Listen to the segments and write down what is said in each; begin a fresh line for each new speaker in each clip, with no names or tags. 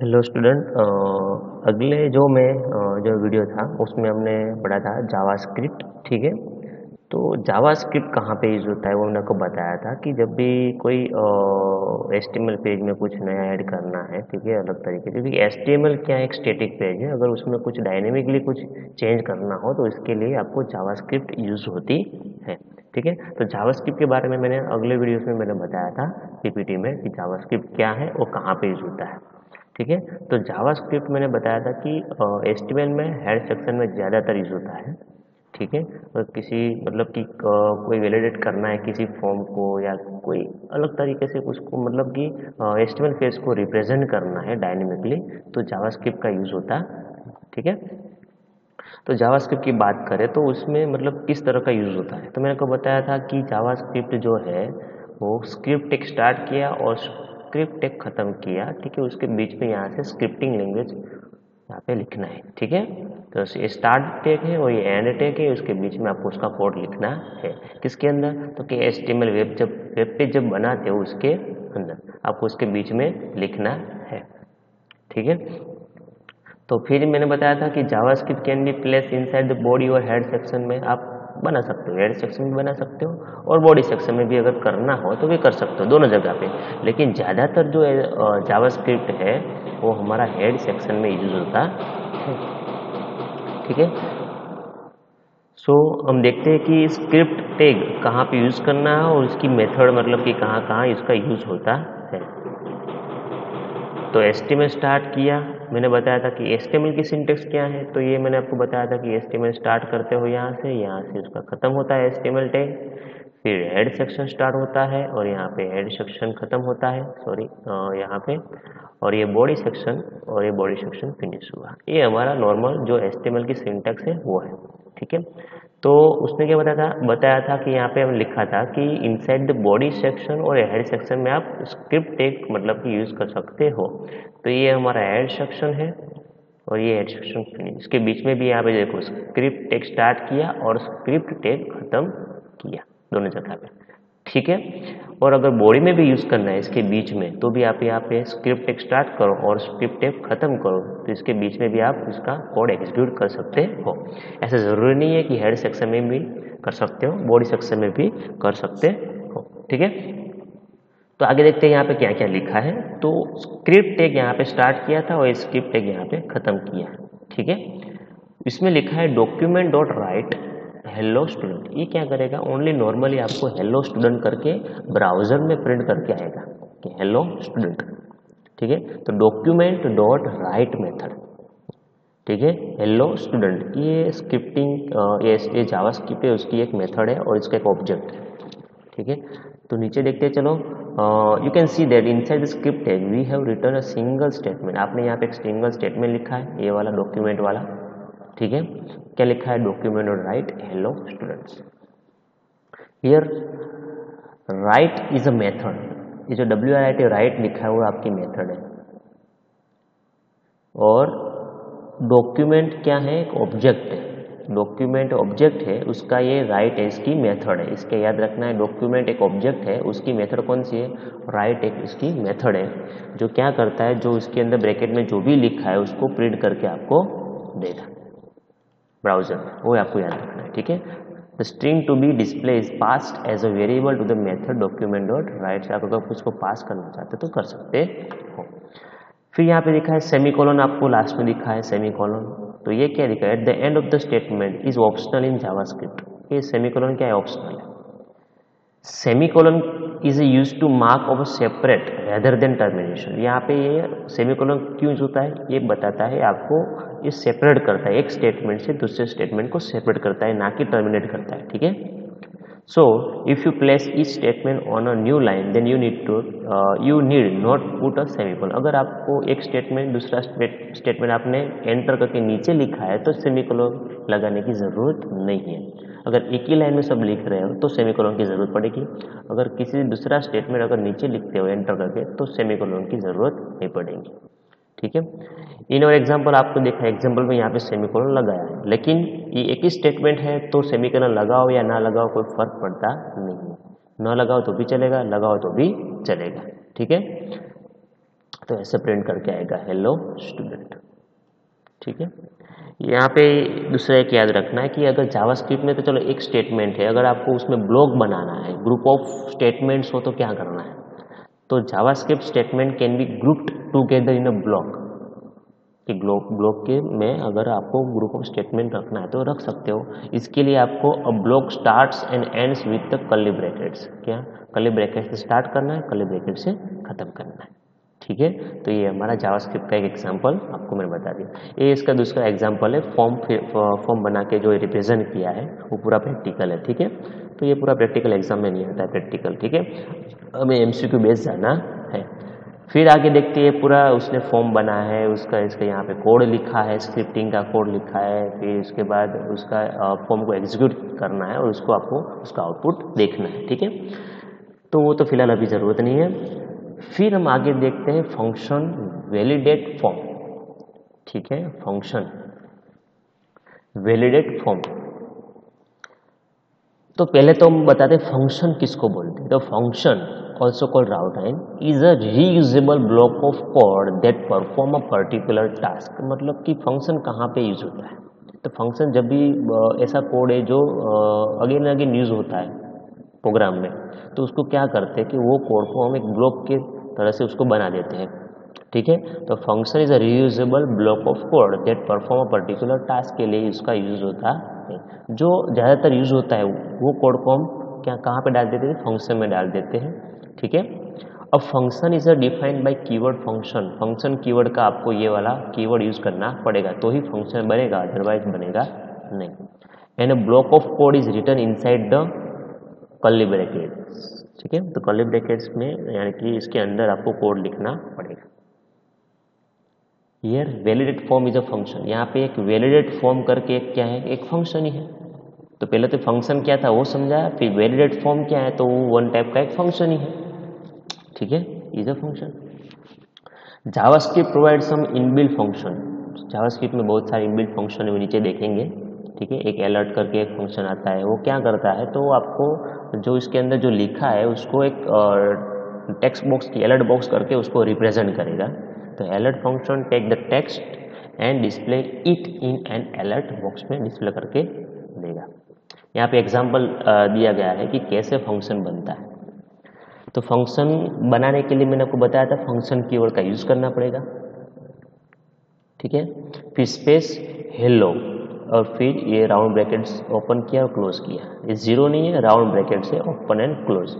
Hello student अगले जो मैं जो वीडियो था, उसमें हमने पढ़ा था जावास्क्रिप्ट ठीक है? तो जावास्क्रिप्ट कहाँ पे यूज़ होता है, वो मैंने आपको बताया था कि जब भी कोई एच पेज में कुछ नया ऐड करना है, ठीक है, अलग तरीके से, क्योंकि एच क्या है एक स्टेटिक पेज है, अगर उसमें कुछ डायनेमिकली कुछ चेंज करना हो तो इसके लिए आपको जावास्क्रिप्ट यूज़ होती है, ठीक है? तो जावास्क्रिप्ट के बारे में मैंने अगले वीडियोस में मैंने बताया था पीपीटी में, कि जावास्क्रिप्ट क्या है और कहाँ पे यूज़ होता है। ठीक है? तो जावास्क्रिप्ट मैंने बताया था कि एच में हेड सेक्शन में ज़्यादातर यूज़ होता है, ठीक है? और किसी मतलब कि कोई वैलिडेट करना है किसी फॉर्म को या कोई अलग तरीके से उसको मतलब कि एच फेस को रिप्रेजेंट करना है डायनेमिकली तो जावास्क्रिप्ट का यूज़ होता है ठीक है? तो जावास्क्रिप्ट की बात करें तो उसमें मतलब किस तरह का यूज़ होता है? तो मैंने आपको बताया था कि जावास्क्रिप्ट जो है, वो स्क्रिप्ट एक स्टार्ट किया और स्क्रिप्ट एक ख़त्म किया, ठीक है? उसके बीच में यहाँ से स्क्रिप्टिंग लैंग्वेज यहाँ पे लिखना है, ठीक है? तो स्टार्ट टैग है और ये एंड टैग है, उसके बीच में आपको उसका कोड लिखना है। किसके अंदर? तो कि एच वेब जब वेब पेज जब बनाते हो उसके अंदर, आपको उसके बीच में लिखना है, ठीक है? तो फिर मैंने बताया था कि JavaScript can be place inside the body और हेड सेक्शन में। आप बना सकते हो हेड सेक्शन में बना सकते हो और बॉडी सेक्शन में भी अगर करना हो तो भी कर सकते हो, दोनों जगह पे। लेकिन ज़्यादातर जो जावास्क्रिप्ट है, वो हमारा हेड सेक्शन में यूज़ होता है। ठीक है? सो हम देखते हैं कि स्क्रिप्ट टैग कहाँ पे यूज़ करना है और उसकी मेथड मतलब कि कहाँ कहाँ इसका यूज़ होता है। तो एस स्टार्ट किया। मैंने बताया था कि एस की सिंटेक्स क्या है तो ये मैंने आपको बताया था कि एस स्टार्ट करते हो यहाँ से यहाँ से उसका ख़त्म होता है एस टैग फिर हेड सेक्शन स्टार्ट होता है और यहाँ पे हेड सेक्शन ख़त्म होता है सॉरी यहाँ पे, और ये बॉडी सेक्शन और ये बॉडी सेक्शन फिनिश हुआ। ये हमारा नॉर्मल जो एस की सिंटेक्स है, वो है, ठीक है? तो उसने क्या बताया था? बताया था कि यहाँ पे हम लिखा था कि इनसाइड द बॉडी सेक्शन और हेड सेक्शन में आप स्क्रिप्ट टेक मतलब कि यूज़ कर सकते हो। तो ये हमारा हेड सेक्शन है और ये हेड सेक्शन इसके बीच में भी यहाँ पे देखो स्क्रिप्ट टेक स्टार्ट किया और स्क्रिप्ट टेक खत्म किया, दोनों जगह पे। ठीक है? और अगर बॉडी में भी यूज़ करना है इसके बीच में तो भी आप यहाँ पे स्क्रिप्ट टेक स्टार्ट करो और स्क्रिप्ट टेक ख़त्म करो तो इसके बीच में भी आप इसका कोड एग्जीक्यूट कर सकते हो। ऐसा ज़रूरी नहीं है कि हेड सेक्शन में भी कर सकते हो बॉडी सेक्शन में भी कर सकते हो, ठीक है? तो आगे देखते हैं यहाँ पे क्या क्या लिखा है। तो स्क्रिप्ट टेक यहाँ पे स्टार्ट किया था और स्क्रिप्ट टेक यहाँ पे ख़त्म किया, ठीक है? इसमें लिखा है document dot write hello student ये क्या करेगा? ओनली नॉर्मली आपको हेलो स्टूडेंट करके ब्राउज़र में प्रिंट करके आएगा। कि हेलो स्टूडेंट ठीक है? तो डॉक्यूमेंट डॉट राइट मेथड ठीक है? हेलो स्टूडेंट ये स्क्रिप्टिंग ये जावा स्क्रिप्ट है, उसकी एक मेथड है और इसका एक ऑब्जेक्ट है, ठीक है? तो नीचे देखते हैं, चलो you can see that in inside script है we have written a single statement आपने यहाँ पे एक सिंगल स्टेटमेंट लिखा है, ये वाला डॉक्यूमेंट वाला। ठीक है? क्या लिखा है? डॉक्यूमेंट और write hello students here write is a method ये जो W R I T write लिखा है, वो आपकी मेथड है। और डॉक्यूमेंट क्या है? एक ऑब्जेक्ट है। डॉक्यूमेंट ऑब्जेक्ट है, उसका ये राइट है, इसकी मेथड है। इसके याद रखना है डॉक्यूमेंट एक ऑब्जेक्ट है, उसकी मेथड कौन सी है? राइट एक इसकी मेथड है। जो क्या करता है, जो इसके अंदर ब्रैकेट में जो भी लिखा है, उसको प्रिंट करके आपको देगा ब्राउज़र वो आपको याद रखना है, ठीक है? The string to be display is passed as a variable to the method document dot write आप अगर कुछ को पास करना चाहते तो कर सकते हो। फिर यहाँ पे लिखा है सेमी कॉलन आपको लास्ट में लिखा है सेमी कॉलन तो ये क्या लिखा है? At the end of the statement is optional in JavaScript ये सेमी कॉलन क्या है? ऑप्शनल है। Semicolon is use to mark of a separate rather than termination यहाँ पे ये सेमी कॉलन क्यों यूज़ होता है? ये बताता है आपको ये सेपरेट करता है, एक स्टेटमेंट से दूसरे स्टेटमेंट को सेपरेट करता है, ना कि टर्मिनेट करता है, ठीक है? So if you place each statement on a new line then you need to you need not put a semicolon अगर आपको एक स्टेटमेंट दूसरा स्टेटमेंट आपने एंटर करके नीचे लिखा है तो सेमिकोलन लगाने की ज़रूरत नहीं है। अगर एक ही लाइन में सब लिख रहे हो तो सेमिकोलन की ज़रूरत पड़ेगी। अगर किसी दूसरा स्टेटमेंट अगर नीचे लिखते हो एंटर करके तो सेमिकोलन की ज़रूरत नहीं पड़ेगी। ठीक है? इन और एग्ज़ाम्पल आपको देखा एग्ज़ाम्पल में यहाँ पे सेमिकोलन लगाया है। लेकिन ये एक ही स्टेटमेंट है तो सेमिकोलन लगाओ या ना लगाओ कोई फ़र्क पड़ता नहीं है। ना लगाओ तो भी चलेगा, लगाओ तो भी चलेगा। ठीक है? तो ऐसे प्रिंट करके आएगा हेलो स्टूडेंट ठीक है? यहाँ पे दूसरा एक याद रखना है कि अगर जावास्क्रिप्ट में तो चलो एक स्टेटमेंट है। अगर आपको उसमें ब्लॉक बनाना है ग्रुप ऑफ़ स्टेटमेंट्स हो तो क्या करना है? तो JavaScript statement can be grouped together in a block कि ब्लॉक के में अगर आपको ग्रुप ऑफ़ स्टेटमेंट रखना है तो रख सकते हो। इसके लिए आपको a block starts and ends with the curly brackets क्या? कली ब्रैकेट से स्टार्ट करना है कली ब्रैकेट से ख़त्म करना है। ठीक है? तो ये हमारा जावास्क्रिप्ट का एक एग्जांपल आपको मैंने बता दिया। ये इसका दूसरा एग्जांपल है फॉर्म फॉर्म बना के जो रिप्रेजेंट किया है, वो पूरा प्रैक्टिकल है, ठीक है? तो ये पूरा प्रैक्टिकल एग्ज़ाम में नहीं आता है प्रैक्टिकल ठीक है? हमें एम सी बेस जाना है। फिर आगे देखते हैं, पूरा उसने फॉर्म बना है, उसका, इसका यहाँ पे कोड लिखा है स्क्रिप्टिंग का कोड लिखा है, फिर उसके बाद उसका फॉर्म को एग्जीक्यूट करना है और उसको आपको उसका आउटपुट देखना है, ठीक है? तो वो तो फ़िलहाल अभी ज़रूरत नहीं है। फिर हम आगे देखते हैं फ़ंक्शन वैलिडेट फॉर्म ठीक है? फ़ंक्शन वैलिडेट फॉर्म तो पहले तो हम बताते हैं फ़ंक्शन किसको बोलते हैं। तो function also called routine is a reusable block of code that perform a particular task मतलब कि फ़ंक्शन कहाँ पे यूज़ होता है। तो फ़ंक्शन जब भी ऐसा कोड है जो अगेन अगेन यूज़ होता है प्रोग्राम में तो उसको क्या करते हैं कि वो कोड को हम एक ब्लॉक के तरह से उसको बना देते हैं। ठीक है? तो function is a reusable block of code that perform a particular task के लिए इसका यूज़ होता है। जो ज़्यादातर यूज़ होता है, वो कोड को हम क्या, कहाँ पे डाल देते हैं? फ़ंक्शन में डाल देते हैं। ठीक है? अब function is a defined by keyword function function keyword का आपको ये वाला कीवर्ड यूज़ करना पड़ेगा तो ही फ़ंक्शन बनेगा अदरवाइज़ बनेगा नहीं। And block of code is written inside the curly brackets ठीक है? तो कर्ली ब्रैकेट्स में यानी कि इसके अंदर आपको कोड लिखना पड़ेगा। Your validate form is a function यहाँ पे एक वैलिडेट फॉर्म करके एक क्या है? एक फ़ंक्शन ही है। तो पहले तो फ़ंक्शन क्या था वो समझाया, फिर वैलिडेट फॉर्म क्या है तो वो वन टाइप का एक फ़ंक्शन ही है। ठीक है? Is a function JavaScript provide some inbuilt function JavaScript में बहुत सारे इनबिल्ट फ़ंक्शन है नीचे देखेंगे। ठीक है? एक अलर्ट करके एक फ़ंक्शन आता है। वो क्या करता है? तो आपको जो इसके अंदर जो लिखा है, उसको एक टेक्स्ट बॉक्स की अलर्ट बॉक्स करके उसको रिप्रेजेंट करेगा। तो alert function take the text and display it in an alert box में डिस्प्ले करके देगा। यहाँ पे एग्जांपल दिया गया है कि कैसे फ़ंक्शन बनता है। तो फ़ंक्शन बनाने के लिए मैंने आपको बताया था फ़ंक्शन कीवर्ड का यूज़ करना पड़ेगा। ठीक है? फिर स्पेस हेलो और फिर ये राउंड ब्रैकेट्स ओपन किया और क्लोज किया। ये ज़ीरो नहीं है राउंड ब्रैकेट से ओपन एंड क्लोज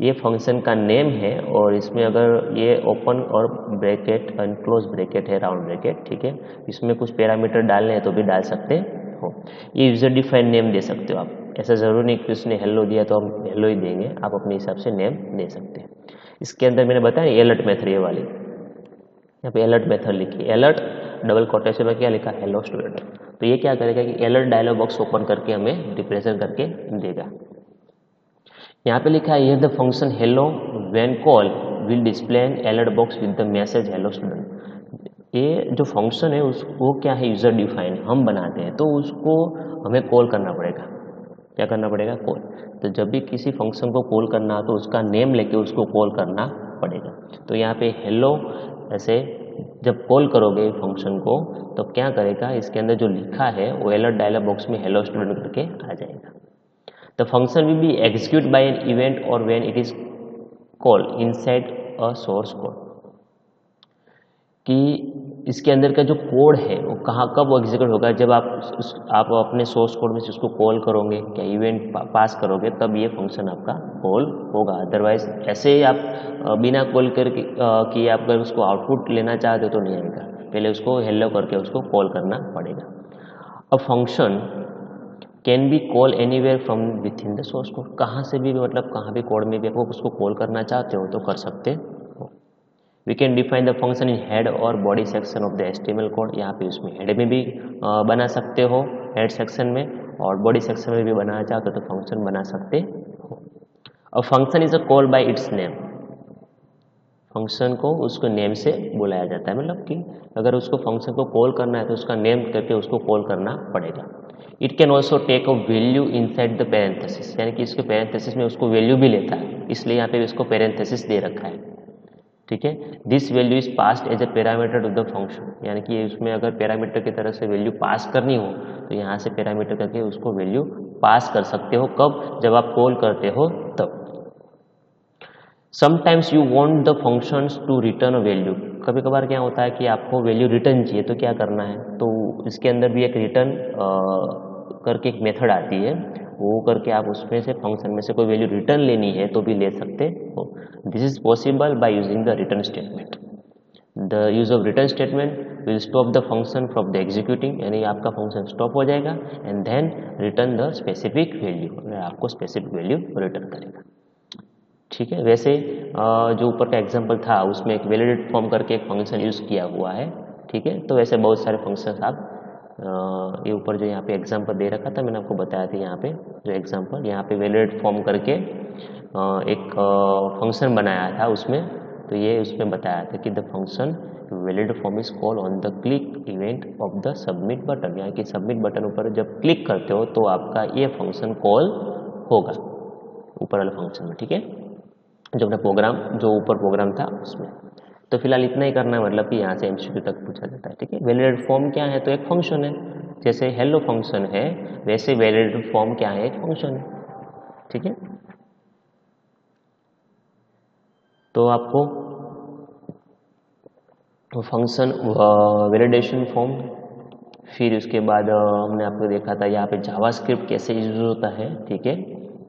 ये फ़ंक्शन का नेम है और इसमें अगर ये ओपन और ब्रैकेट एंड क्लोज ब्रैकेट है राउंड ब्रैकेट ठीक है? इसमें कुछ पैरामीटर डालने हैं तो भी डाल सकते हो। ये यूज़र डिफाइंड नेम दे सकते हो आप। ऐसा ज़रूरी नहीं कि उसने हेलो दिया तो हम हेलो ही देंगे। आप अपने हिसाब से नेम दे सकते हैं। इसके अंदर मैंने बताया अलर्ट मेथड ये वाली। यहाँ पे अलर्ट मेथड लिखी। अलर्ट डबल कोटेशन में क्या लिखा? हेलो स्टूडेंट तो ये क्या करेगा कि अलर्ट डायलॉग बॉक्स ओपन करके हमें रिप्रेजेंट करके देगा। यहाँ पे लिखा है ये the function hello when call will display an alert box with the message hello student ये जो फ़ंक्शन है, उसको क्या है? यूज़र डिफाइन हम बनाते हैं तो उसको हमें कॉल करना पड़ेगा। क्या करना पड़ेगा? कॉल तो जब भी किसी फ़ंक्शन को कॉल करना हो तो उसका नेम लेके उसको कॉल करना पड़ेगा। तो यहाँ पे हेलो ऐसे जब कॉल करोगे फ़ंक्शन को तो क्या करेगा? इसके अंदर जो लिखा है, वो एलर्ट डायलॉग बॉक्स में हेलो स्टूडेंट करके आ जाएगा। The function will be execute by an event और when it is call inside a source code कि इसके अंदर का जो कोड है वो कहाँ कब एग्जीक्यूट होगा? जब आप उस, आप अपने सोर्स कोड में से उसको कॉल करोगे क्या इवेंट पा, पास करोगे तब ये फ़ंक्शन आपका कॉल होगा। अदरवाइज़ ऐसे ही आप बिना कॉल करके कि आप अगर उसको आउटपुट लेना चाहते हो तो नहीं आएगा। पहले उसको हेलो करके उसको कॉल करना पड़ेगा। अब function can be call anywhere from within the source code कहाँ से भी मतलब कहाँ भी कोड में भी आप उसको कॉल करना चाहते हो तो कर सकते we can define the function in head और body section of the HTML code यहाँ पे उसमें हेड में भी बना सकते हो हेड सेक्शन में, और बॉडी सेक्शन में भी बनाना चाहते हो तो फ़ंक्शन बना सकते हो। अब function is a call by its name function को उसको नेम से बुलाया जाता है मतलब कि अगर उसको फ़ंक्शन को कॉल करना है तो उसका नेम करके उसको कॉल करना पड़ेगा। It can also take a value inside the parenthesis यानी कि इसके पेरेंथेसिस में उसको वैल्यू भी लेता है, इसलिए यहाँ पे इसको पेरेंथेसिस दे रखा है। ठीक है? This value is passed as a parameter to the function यानी कि उसमें अगर पैरामीटर की तरह से वैल्यू पास करनी हो तो यहाँ से पैरामीटर करके उसको वैल्यू पास कर सकते हो। कब? जब आप कॉल करते हो, तब। Sometimes you want the functions to return value कभी कभार क्या होता है कि आपको वैल्यू रिटर्न चाहिए तो क्या करना है? तो इसके अंदर भी एक रिटर्न करके एक मेथड आती है, वो करके आप उसमें से फ़ंक्शन में से कोई वैल्यू रिटर्न लेनी है तो भी ले सकते हो। This is possible by using the return statement the use of return statement will stop the function from the executing यानी आपका फ़ंक्शन स्टॉप हो जाएगा and then return the specific value आपको स्पेसिफिक वैल्यू रिटर्न करेगा। ठीक है, वैसे जो ऊपर का एग्ज़ाम्पल था, उसमें एक वैलिडेट फॉर्म करके एक फ़ंक्शन यूज़ किया हुआ है, ठीक है? तो वैसे बहुत सारे फ़ंक्शन आप ये ऊपर जो यहाँ पे एग्ज़ाम्पल दे रखा था, मैंने आपको बताया था यहाँ पे जो एग्ज़ाम्पल यहाँ पे वैलिडेट फॉर्म करके एक फ़ंक्शन बनाया था उसमें। तो ये उसमें बताया था कि the function valid form is call on the click event of the submit button यानी कि सबमिट बटन ऊपर जब क्लिक करते हो तो आपका ये फ़ंक्शन कॉल होगा, ऊपर वाले फ़ंक्शन में, ठीक है? जो अपना प्रोग्राम जो ऊपर प्रोग्राम था उसमें। तो फ़िलहाल इतना ही करना है मतलब कि यहाँ से एम तक पूछा जाता है, ठीक है? वैलिडेट फॉर्म क्या है? तो एक फ़ंक्शन है। जैसे हेलो फ़ंक्शन है, वैसे वैलिडेट फॉर्म क्या है? एक फ़ंक्शन है, ठीक है? तो आपको फ़ंक्शन वैलिडेशन फॉर्म फिर उसके बाद हमने आपको देखा था यहाँ पे जावास्क्रिप्ट कैसे यूज़ होता है, ठीक है?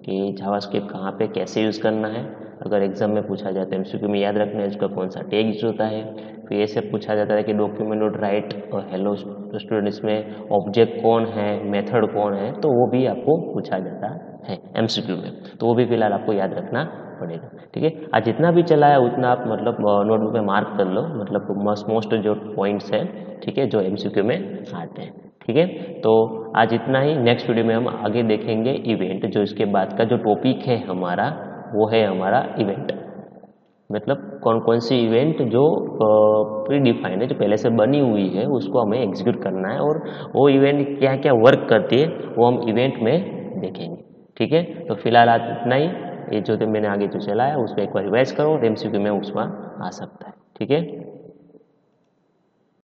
कि जावास्क्रिप्ट कहाँ पे कैसे यूज़ करना है? अगर एग्ज़ाम में पूछा जाता है एमसीक्यू में याद रखना है उसका कौन सा टैग यूज़ होता है? फिर ऐसे पूछा जाता है कि डॉक्यूमेंट राइट और हेलो स्टूडेंट इसमें ऑब्जेक्ट कौन है मेथड कौन है तो वो भी आपको पूछा जाता है एमसीक्यू में। तो वो भी फ़िलहाल आपको याद रखना पड़ेगा, ठीक है? आज जितना भी चला है, उतना आप मतलब नोटबुक में मार्क कर लो मतलब मोस्ट मोस्ट जो पॉइंट्स है, ठीक है, जो एमसीक्यू में आते हैं, ठीक है? तो आज इतना ही नेक्स्ट वीडियो में हम आगे देखेंगे इवेंट जो इसके बाद का जो टॉपिक है हमारा वो है हमारा इवेंट मतलब कौन कौन सी इवेंट जो प्री डिफाइंड है, जो पहले से बनी हुई है, उसको हमें एग्जीक्यूट करना है और वो इवेंट क्या क्या वर्क करती है, वो हम इवेंट में देखेंगे. ठीक है? तो फ़िलहाल आज इतना ही. ये जो मैंने आगे जो चलाया उसमें एक बार रिवाइज करो एम सी में उसमें आ सकता है. ठीक है?